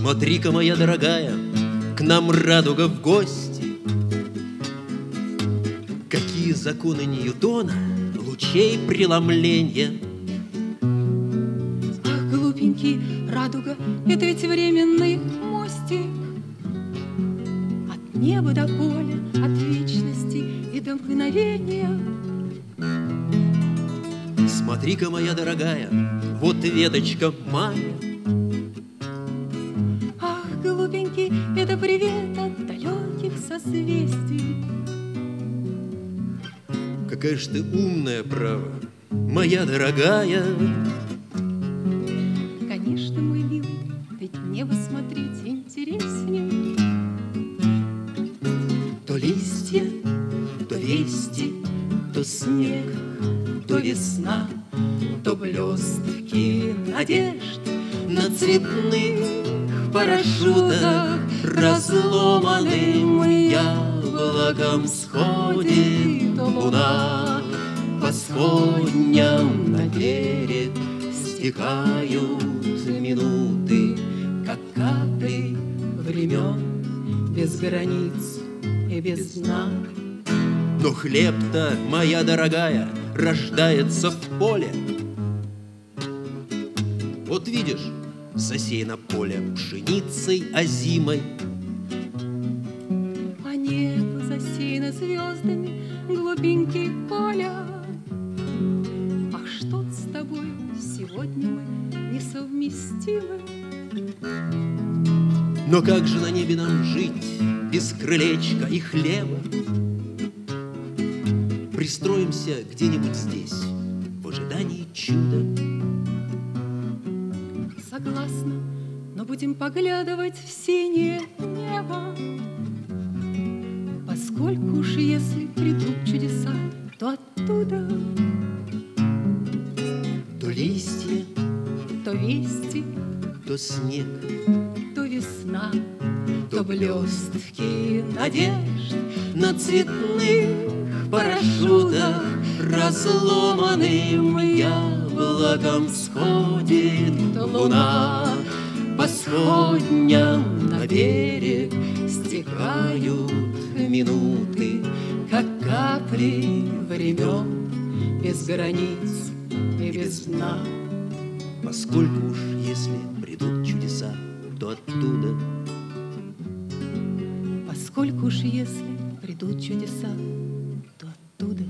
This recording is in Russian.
Смотри-ка, моя дорогая, к нам радуга в гости. Какие законы Ньютона, лучей преломления. Ах, глупенький, радуга, это ведь временный мостик. От неба до поля, от вечности и до мгновения. Смотри-ка, моя дорогая, вот веточка моя. Это привет от далеких созвездий. Какая ж ты умная, право, моя дорогая. Конечно, мой милый, ведь небо смотреть интересней. То листья, то вести, то снег, то весна, то блестки надежд на цветных парашютах разломанным яблоком сходит луна. По сходням на берег стекают минуты, как капли времен без границ и без дна. Но хлеб-то, моя дорогая, рождается в поле. Вот видишь, засеяно поле пшеницей озимой. А небо засеяно звездами, глубинки поля. Ах, что с тобой сегодня мы несовместимы? Но как же на небе нам жить без крылечка и хлеба? Пристроимся где-нибудь здесь в ожидании чуда. Будем поглядывать в синее небо. Поскольку уж если придут чудеса, то оттуда То листья, то вести, то снег, то весна, то блестки надежд на цветных парашютах разломанным яблоком сходит луна. По сходням на берег стекают минуты, как капли времен без границ и без дна. Поскольку уж если придут чудеса, то оттуда Поскольку уж если придут чудеса, то оттуда